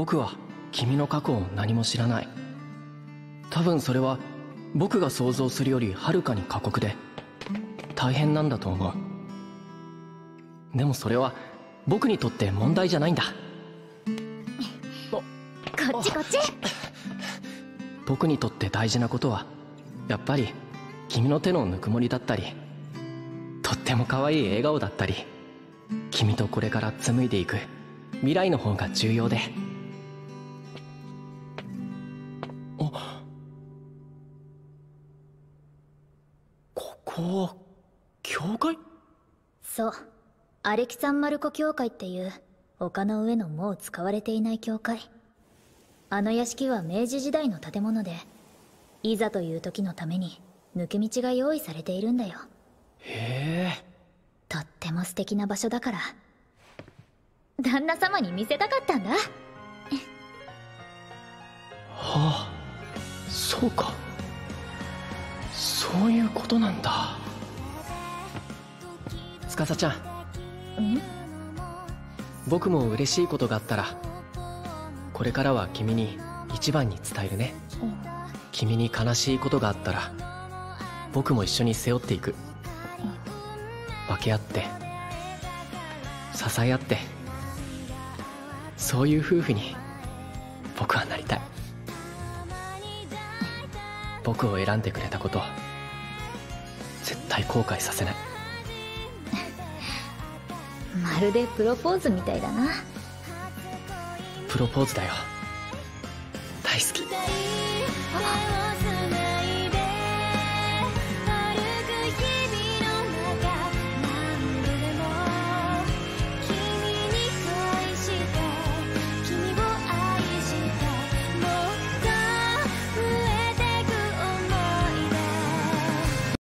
僕は君の過去を何も知らない。多分それは僕が想像するよりはるかに過酷で大変なんだと思う。でもそれは僕にとって問題じゃないんだ。こっちこっち。僕にとって大事なことはやっぱり君の手のぬくもりだったりとっても可愛い笑顔だったり君とこれから紡いでいく未来の方が重要であここは教会？そう。アレキサンマルコ教会っていう丘の上のもう使われていない教会。あの屋敷は明治時代の建物でいざという時のために抜け道が用意されているんだよ。へえ。とっても素敵な場所だから。旦那様に見せたかったんだ。はあそうか。そういうことなんだ。司ちゃん。ん？僕も嬉しいことがあったらこれからは君に一番に伝えるね。君に悲しいことがあったら僕も一緒に背負っていく。分け合って支え合ってそういう夫婦に僕はなりたい僕を選んでくれたこと絶対後悔させない。まるでプロポーズみたいだな。プロポーズだよ。大好き。あ